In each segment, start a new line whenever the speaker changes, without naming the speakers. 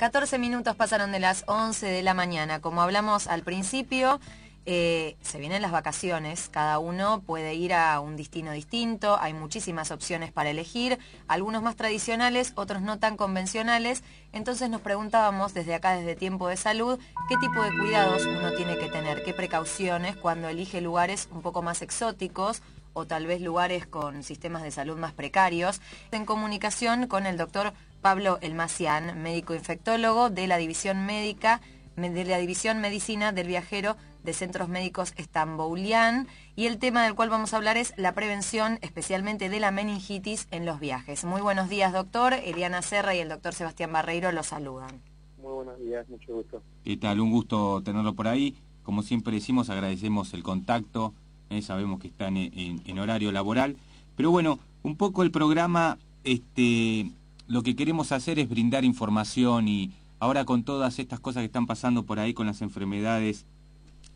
14 minutos pasaron de las 11 de la mañana. Como hablamos al principio, eh, se vienen las vacaciones, cada uno puede ir a un destino distinto, hay muchísimas opciones para elegir, algunos más tradicionales, otros no tan convencionales. Entonces nos preguntábamos desde acá, desde Tiempo de Salud, qué tipo de cuidados uno tiene que tener, qué precauciones cuando elige lugares un poco más exóticos o tal vez lugares con sistemas de salud más precarios. En comunicación con el doctor Pablo Elmacián, médico infectólogo de la División Médica de la División Medicina del Viajero de Centros Médicos Estamboulian y el tema del cual vamos a hablar es la prevención especialmente de la meningitis en los viajes. Muy buenos días, doctor. Eliana Serra y el doctor Sebastián Barreiro los saludan.
Muy buenos días, mucho gusto.
¿Qué tal? Un gusto tenerlo por ahí. Como siempre decimos, agradecemos el contacto. Eh, sabemos que están en, en, horario laboral. Pero bueno, un poco el programa este, lo que queremos hacer es brindar información y ahora con todas estas cosas que están pasando por ahí con las enfermedades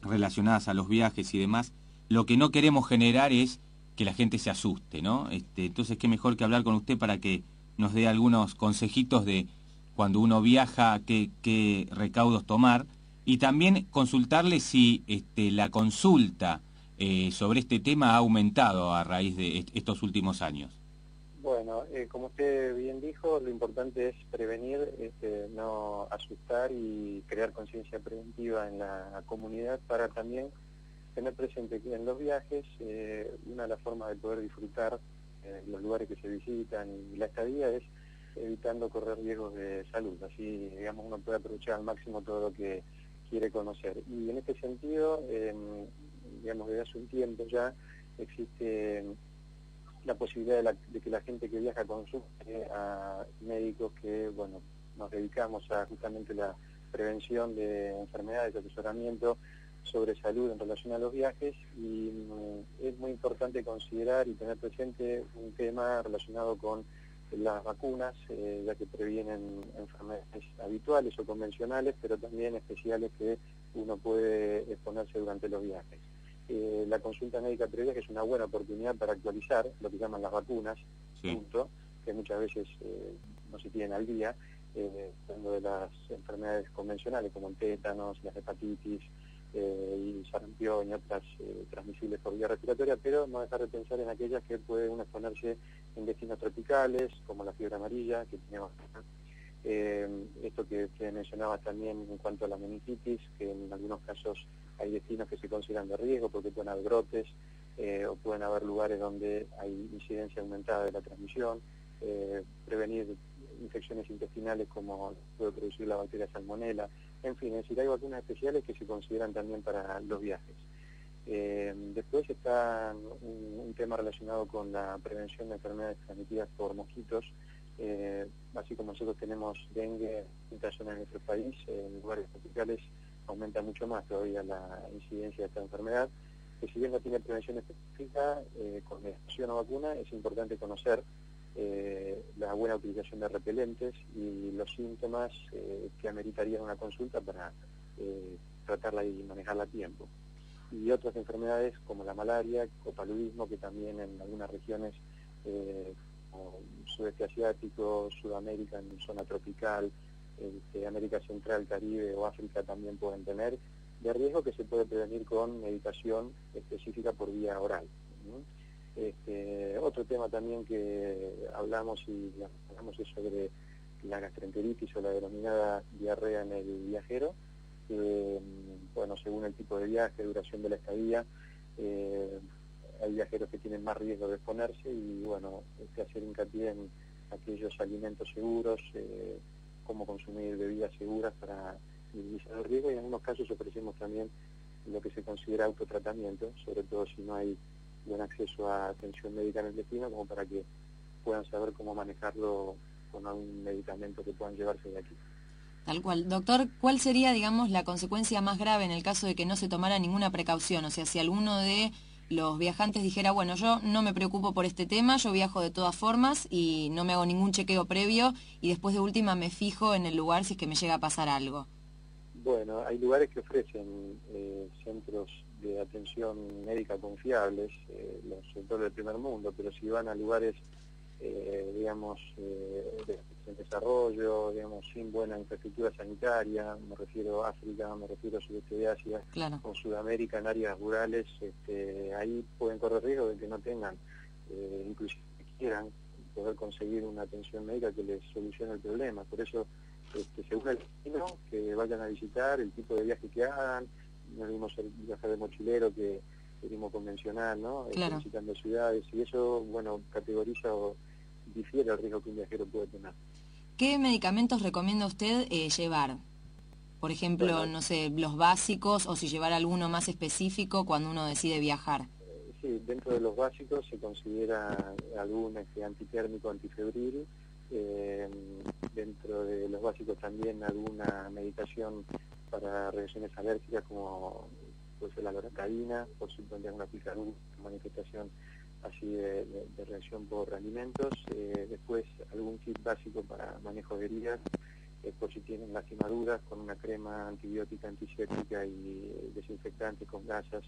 relacionadas a los viajes y demás, lo que no queremos generar es que la gente se asuste, ¿no? Este, entonces, qué mejor que hablar con usted para que nos dé algunos consejitos de cuando uno viaja, qué, recaudos tomar, y también consultarle si este, la consulta eh, sobre este tema ha aumentado a raíz de estos últimos años.
Bueno, eh, como usted bien dijo, lo importante es prevenir, este, no asustar y crear conciencia preventiva en la comunidad para también tener presente que en los viajes eh, una de las formas de poder disfrutar eh, los lugares que se visitan y la estadía es evitando correr riesgos de salud. Así, digamos, uno puede aprovechar al máximo todo lo que quiere conocer. Y en este sentido, em, digamos, desde hace un tiempo ya existe la posibilidad de, que la gente que viaja consulte a médicos que, bueno, nos dedicamos a justamente la prevención de enfermedades, asesoramiento sobre salud en relación a los viajes y mm, es muy importante considerar y tener presente un tema relacionado con las vacunas, eh, ya que previenen enfermedades habituales o convencionales, pero también especiales que uno puede exponerse durante los viajes. Eh, la consulta médica previa, que es una buena oportunidad para actualizar lo que llaman las vacunas, que muchas veces eh, no se tienen al día, eh, de las enfermedades convencionales como el tétanos, la hepatitis y sarampión y otras transmisibles por vía respiratoria, pero no dejar de pensar en aquellas que pueden exponerse en destinos tropicales, como la fiebre amarilla, que tiene eh, esto que, que, mencionaba también en cuanto a la meningitis, que en algunos casos hay destinos que se consideran de riesgo porque pueden haber brotes eh, o pueden haber lugares donde hay incidencia aumentada de la transmisión, eh, prevenir infecciones intestinales como puede producir la bacteria salmonella, en fin, es decir, hay vacunas especiales que se consideran también para los viajes. después está un, tema relacionado con la prevención de enfermedades transmitidas por mosquitos, eh, así como nosotros tenemos dengue en muchas zonas de nuestro país, en lugares tropicales aumenta mucho más todavía la incidencia de esta enfermedad, que si bien no tiene prevención específica, eh, con medicación o vacuna, es importante conocer eh, la buena utilización de repelentes y los síntomas que ameritarían una consulta para tratarla y manejarla a tiempo. Y otras enfermedades como la malaria o paludismo, que también en algunas regiones sudeste asiático, Sudamérica en zona tropical, este, América Central, Caribe o África también pueden tener, de riesgo que se puede prevenir con medicación específica por vía oral. Este, otro tema también que hablamos y hablamos es sobre la gastroenteritis o la denominada diarrea en el viajero, bueno, según el tipo de viaje, duración de la estadía, eh, hay viajeros que tienen más riesgo de exponerse y bueno, que hacer hincapié en aquellos alimentos seguros, eh, cómo consumir bebidas seguras para minimizar el riesgo y en algunos casos ofrecemos también lo que se considera autotratamiento, sobre todo si no hay buen acceso a atención médica en el destino, como para que puedan saber cómo manejarlo con algún medicamento que puedan llevarse de aquí.
Tal cual. Doctor, ¿cuál sería, digamos, la consecuencia más grave en el caso de que no se tomara ninguna precaución? O sea, si alguno de los viajantes dijera, bueno, yo no me preocupo por este tema, yo viajo de todas formas y no me hago ningún chequeo previo y después de última me fijo en el lugar si es que me llega a pasar algo.
Bueno, hay lugares que ofrecen eh, centros de atención médica confiables, eh, los sectores del primer mundo, pero si van a lugares, eh, digamos, de en desarrollo, digamos, sin buena infraestructura sanitaria, me refiero a África, me refiero a Sudeste de Asia, o Sudamérica en áreas rurales, este, ahí pueden correr riesgo de que no tengan, eh, inclusive quieran poder conseguir una atención médica que les solucione el problema. Por eso, este, según el destino, que vayan a visitar, el tipo de viaje que hagan, no vimos el viaje de mochilero que turismo convencional, ¿no? Este, visitando ciudades, y eso, bueno, categoriza o difiere el riesgo que un viajero puede tener.
¿Qué medicamentos recomienda usted eh, llevar? Por ejemplo, no sé, los básicos o si llevar alguno más específico cuando uno decide viajar.
Eh, sí, dentro de los básicos se considera algún este, antitérmico, antifebril. Eh, dentro de los básicos también alguna medicación para reacciones alérgicas como puede ser la loratadina, por supuesto diagnosticar una manifestación así de, reacción por alimentos, eh, después algún kit básico para manejo de heridas, eh, por si tienen lastimaduras, con una crema antibiótica, antiséptica y desinfectante con gasas.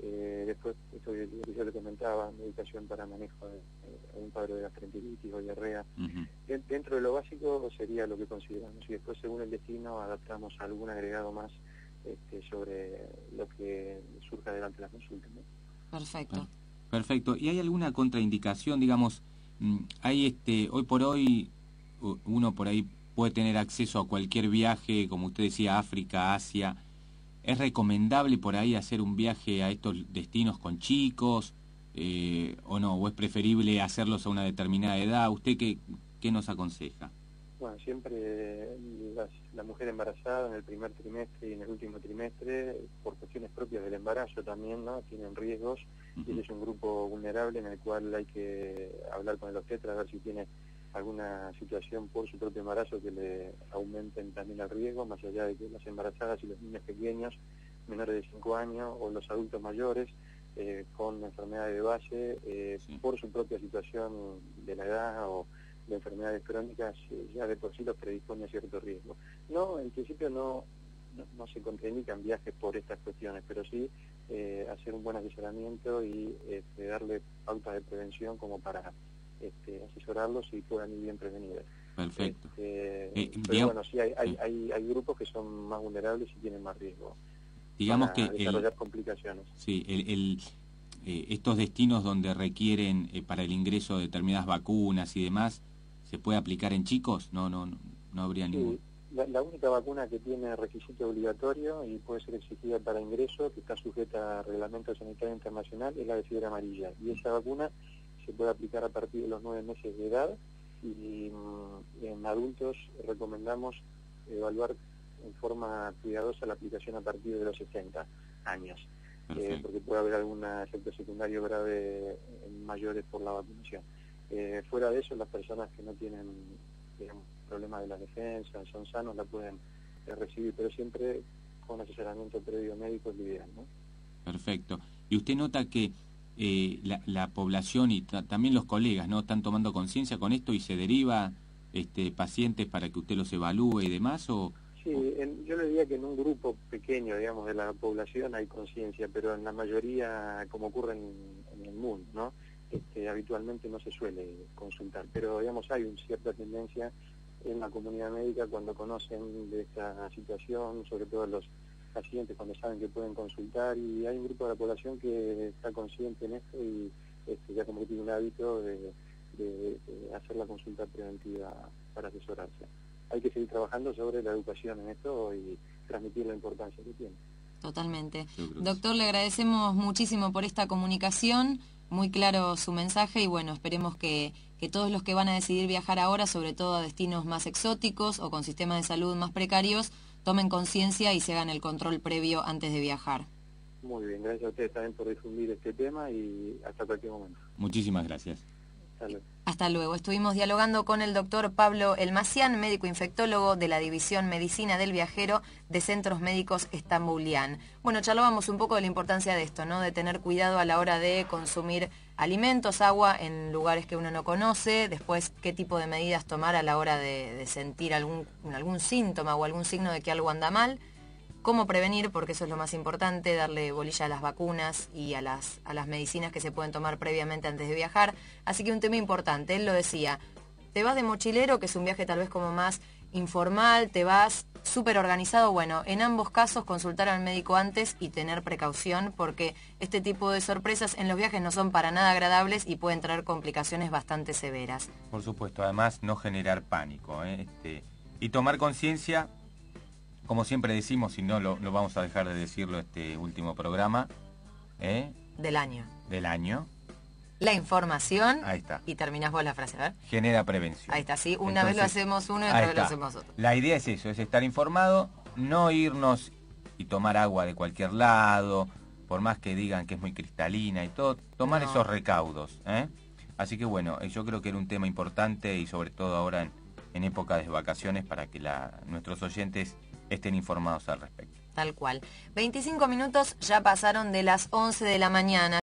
Eh, después, esto que yo le comentaba, medicación para manejo de, un cuadro de gastroenteritis o diarrea. dentro de lo básico sería lo que consideramos y después según el destino adaptamos algún agregado más este, sobre lo que surja delante de la consulta.
Perfecto.
Perfecto. ¿Y hay alguna contraindicación, digamos, mm, hay este, hoy por hoy uno por ahí puede tener acceso a cualquier viaje, como usted decía, África, Asia. ¿Es recomendable por ahí hacer un viaje a estos destinos con chicos eh, o no? ¿O es preferible hacerlos a una determinada edad? ¿Usted qué, qué nos aconseja?
Bueno, siempre la mujer embarazada en el primer trimestre y en el último trimestre, por cuestiones propias del embarazo también, ¿no? Tienen riesgos y es un grupo vulnerable en el cual hay que hablar con el obstetra a ver si tiene alguna situación por su propio embarazo que le aumenten también el riesgo, más allá de que las embarazadas y los niños pequeños, menores de 5 años, o los adultos mayores, eh, con enfermedades de base, eh, por su propia situación de la edad o de enfermedades crónicas eh, ya de por sí los predispone a cierto riesgo. No, en principio no, no, se contraindican viajes por estas cuestiones, pero sí eh, hacer un buen asesoramiento y este, darle pautas de prevención como para este, asesorarlos y puedan ir bien prevenidos.
Perfecto.
Este, eh, pero bueno, sí hay, hay, hay, grupos que son más vulnerables y tienen más riesgo.
Digamos
para que desarrollar complicaciones.
Sí, el, estos destinos donde requieren para el ingreso de determinadas vacunas y demás, ¿Se puede aplicar en chicos? No, no, no, habría ningún.
La, única vacuna que tiene requisito obligatorio y puede ser exigida para ingreso, que está sujeta a reglamento sanitario internacional, es la de fiebre amarilla. Y esa vacuna se puede aplicar a partir de los nueve meses de edad y mm, en adultos recomendamos evaluar en forma cuidadosa la aplicación a partir de los 60 años, eh, porque puede haber algún efecto secundario grave en mayores por la vacunación. Eh, fuera de eso, las personas que no tienen problemas de la defensa, son sanos, la pueden eh, recibir, pero siempre con asesoramiento previo médico es ideal. ¿no?
Perfecto. ¿Y usted nota que eh, la, población y también los colegas no están tomando conciencia con esto y se deriva este, pacientes para que usted los evalúe y demás? O,
Sí, yo le diría que en un grupo pequeño, digamos, de la población hay conciencia, pero en la mayoría, como ocurre en, en el mundo, ¿no? Este, habitualmente no se suele consultar, pero digamos hay una cierta tendencia en la comunidad médica cuando conocen de esta situación, sobre todo los pacientes cuando saben que pueden consultar y hay un grupo de la población que está consciente en esto y este, ya como tiene un hábito de, hacer la consulta preventiva para asesorarse. Hay que seguir trabajando sobre la educación en esto y transmitir la importancia que tiene.
Totalmente. Doctor, le agradecemos muchísimo por esta comunicación muy claro su mensaje y bueno, esperemos que, que, todos los que van a decidir viajar ahora, sobre todo a destinos más exóticos o con sistemas de salud más precarios, tomen conciencia y se hagan el control previo antes de viajar.
Muy bien, gracias a ustedes también por difundir este tema y hasta cualquier momento.
Muchísimas gracias.
Hasta luego. Estuvimos dialogando con el doctor Pablo Elmacián, médico infectólogo de la División Medicina del Viajero de Centros Médicos Estambulián. Bueno, charlábamos un poco de la importancia de esto, ¿no? De tener cuidado a la hora de consumir alimentos, agua en lugares que uno no conoce, después qué tipo de medidas tomar a la hora de, sentir algún síntoma o algún signo de que algo anda mal cómo prevenir, porque eso es lo más importante, darle bolilla a las vacunas y a las, a las medicinas que se pueden tomar previamente antes de viajar. Así que un tema importante, él lo decía, te vas de mochilero, que es un viaje tal vez como más informal, te vas súper organizado, bueno, en ambos casos consultar al médico antes y tener precaución porque este tipo de sorpresas en los viajes no son para nada agradables y pueden traer complicaciones bastante severas.
Por supuesto, además no generar pánico ¿eh? este, y tomar conciencia, como siempre decimos, y no lo, vamos a dejar de decirlo este último programa, ¿eh?
del año.
Del año
la información.
Ahí está.
Y terminás vos la frase, ¿ver?
Genera prevención.
Ahí está, sí. Una vez lo hacemos uno y otra vez lo hacemos otro.
La idea es eso, es estar informado, no irnos y tomar agua de cualquier lado, por más que digan que es muy cristalina y todo, tomar esos recaudos. ¿eh? Así que bueno, eh, yo creo que era un tema importante y sobre todo ahora en, en época de vacaciones para que la, nuestros oyentes estén informados al respecto.
Tal cual. 25 minutos ya pasaron de las 11 de la mañana.